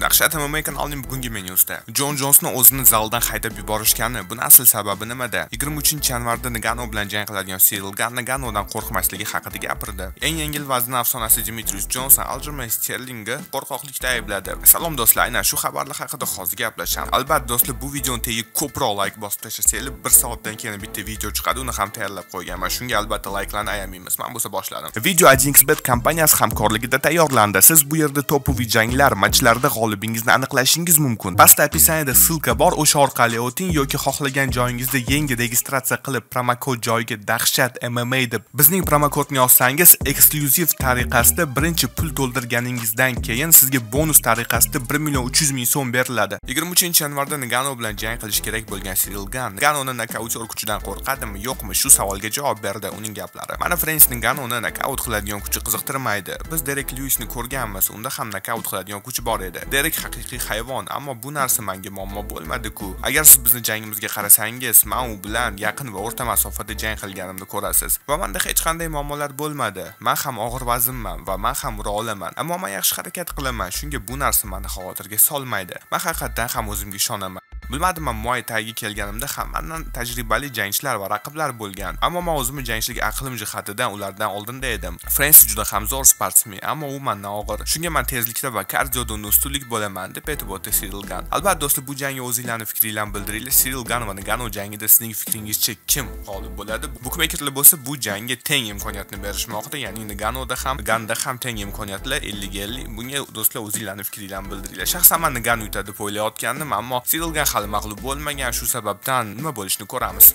Dahshat MMA kanalining bugungi menyusida Jon Jonsni o'zini zaldan haydab yuborishgani, buni asl sababi nimada? 23-yanvarda Nagano bilan jang qiladigan siril Gann Naganodan qo'rqmasligi haqida gapirdi. Eng yengil vazn afsonasi Dimitrius Jonson aljerman Sterlingni qo'rqoqlikda aybladi. Salom do'stlar, aynan shu xabarlar haqida hozir gaplashamiz. Albatta do'stlar, bu videoni tagiga ko'proq like bosib tashlasanglar, 1 soatdan keyin bitta video chiqadi, uni ham tayyorlab qo'yganman. Shunga albatta likelarni ayamaymiz. Men bo'lsa boshladim. Video 1xbet kompaniyasi hamkorligida tayyorlandi. Siz bu yerda topoviy janglar, matchlarda g'olibingizni aniqlashingiz mumkin. Pastda описаниеda silka bor, o'sha orqali o'ting yoki xohlagan joyingizda yangi registratsiya qilib promokod joyiga dahshat MMA deb bizning promokodni yozsangiz, eksklyuziv tariqasida birinchi pul to'ldirganingizdan keyin sizga bonus tariqasida 1 million 300 ming so'm beriladi. 23-yanvarda Nagano bilan jang qilish kerak bo'lgan Cyril Gan Nganoni nokautyor kuchidan qo'rqadimi, yo'qmi? Shu savolga javob berdi uning gaplari. Mana Frens Nganoni nokaut qiladigan kuchi qiziqtirmaydi. Biz Derek Lewisni ko'rganmiz, unda ham nokaut qiladigan kuchi bor edi. Derek haqiqiy hayvon, ammo bu narsa menga muammo bo'lmadi-ku. Agar siz bizni jangimizga qarasangiz, men u bilan yaqin va o'rta masofada jang qilganimni ko'rasiz. Va menda hech qanday muammolar bo'lmadi. Men ham og'ir vaznman va men ham ura olaman. Ammo men yaxshi harakat qilaman, shunga bu narsa meni xavotirga solmaydi. Men haqiqatdan ham o'zimga ishonaman. Bilmadim Muay tayga kelganimda hammadan tajribali jangchilar va raqiblar bo'lgan. Ammo men o'zimni jangchilik aqlim jihatidan ulardan oldinda edim. frensi juda ham zo'r sportsmen, ammo u mendan og'ir. Shunga men tezlikda va kardioda ustunlik bo'laman deb aytib o'tdi Cyril Gan Albatta do'stlar, bu jangga o'zingizlarning fikringizni bildiringlar. Cyril Gan va Ngannou jangida sizning fikringizcha kim g'olib bo'ladi? bukmekerlar bo'lsa bu jangga teng imkoniyatni berishmoqda, ya'ni Ngannouda ham, Ganda ham teng imkoniyatlar 50-50. Bunga do'stlar o'zingizlarning fikringizni bildiringlar. Shaxsan men Ngannou yutadi deb o'ylayotgandim, ammo Cyril Gan hali mag'lub bo'lmagan, shu sababdan nima bo'lishini ko'ramiz.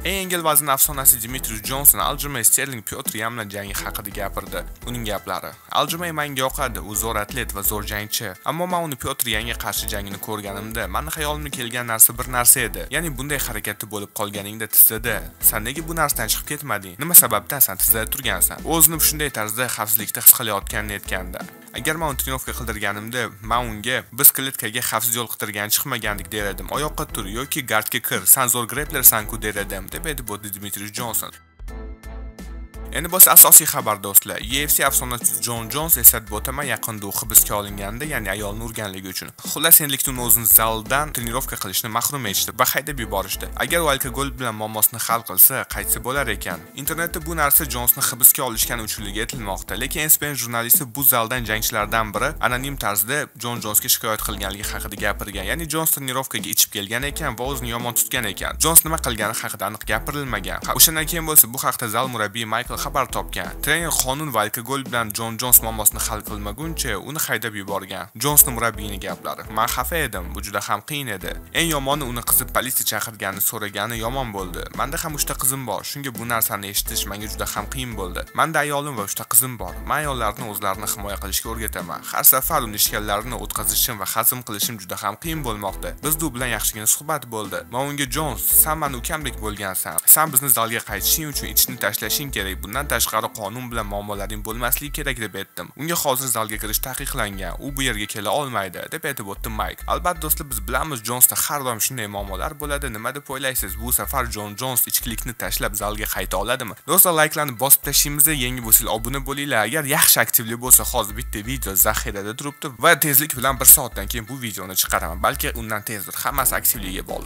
Eng yengil vazn afsonasi Dimitrius Jonson Aljumay Sterling Pyotr Yamla jangi haqida gapirdi. Uning gaplari: "Aljumay menga yoqadi, u zo'r atlet va zo'r jangchi. Ammo men uni Pyotr Yanga qarshi jangini ko'rganimda, meni xayolimga kelgan narsa bir narsa edi. Ya'ni bunday harakatda bo'lib qolganingda tizzada. San nega bu narsadan chiqib ketmading? Nima sababdan san tizzada turgansan? O'zini shunday tarzda xavfsizlikda his qilayotganini aytgandi. Agar men trenovka qildirganimda, man unga biz kletkaga xavfsiz yo'l qidirgan chiqmagandik der edim. Oyoqqa tur yoki gardga kir, san zo'r greplersanku der edim, deb aytib o'tdi Dmitriy Jonson. Endi bo'lsa asosiy xabar do'stlar. UFC afsonachisi Jon Jons eslatib o'taman yaqinda u hibsga olinganda, ya'ni ayolni urganligi uchun. Xullas endilikda uni o'zini zaldan trenirovka qilishni mahrum etishdi va haydab yuborishdi. Agar u alkogol bilan muammosini hal qilsa, qaytsa bo'lar ekan. Internetda bu narsa Jonsni hibsga olishgani uchunligi aytilmoqda, lekin ESPN jurnalisti bu zaldan jangchilardan biri anonim tarzda Jon Jonsga shikoyat qilganligi haqida gapirgan. Ya'ni Jons trenirovkaga kelgan ekan va o'zini yomon tutgan ekan. Jons nima qilgani haqida aniq gapirilmagan. O'shandan keyin bo'lsa bu haqda zal murabbiyi Michael xabar topgan. Trener qonun va alkogol bilan Jon Jons muammosini hal qilmaguncha uni haydab yuborgan. jonsni murabbiyining gaplari. Men xafa edim, bu juda ham qiyin edi. Eng yomoni uni qizi politsiya chaqirgani so'ragani yomon bo'ldi. Menda ham uchta qizim bor, shunga bu narsani eshitish menga juda ham qiyin bo'ldi. Menda ayolim va uchta qizim bor. Men ayollarni o'zlarini himoya qilishga o'rgataman. Har safar uni ishkallarini o'tkazishim va hazm qilishim juda ham qiyin bo'lmoqda. Bizda u bilan yaxshigina suhbat bo'ldi. Men unga Jons, sen mani ukamdek bo'lgansan. Sen bizni zalga qaytishing uchun ichni tashlashing kerak. Bundan tashqari qonun bilan muammolaring bo'lmasligi kerak deb aytdim. Unga hozir zalga kirish taqiqlangan. U bu yerga kela olmaydi deb aytib o'tdi Mike. Albatta do'stlar, biz bilamiz Jonsda har doim shunday muammolar bo'ladi. Nima deb o'ylaysiz? Bu safar Jon Jons ichkilikni tashlab zalga qayta oladimi? Do'stlar, likelarni bosib tashlaymiz, yangi bo'lsangiz obuna bo'linglar. Agar yaxshi aktivli bo'lsa, hozir bitta video zaxirada turibdi va tezlik bilan 1 soatdan keyin bu videoni chiqaraman. Balki undan tezdir. Hammasi transaksiye üyeliği bağlı.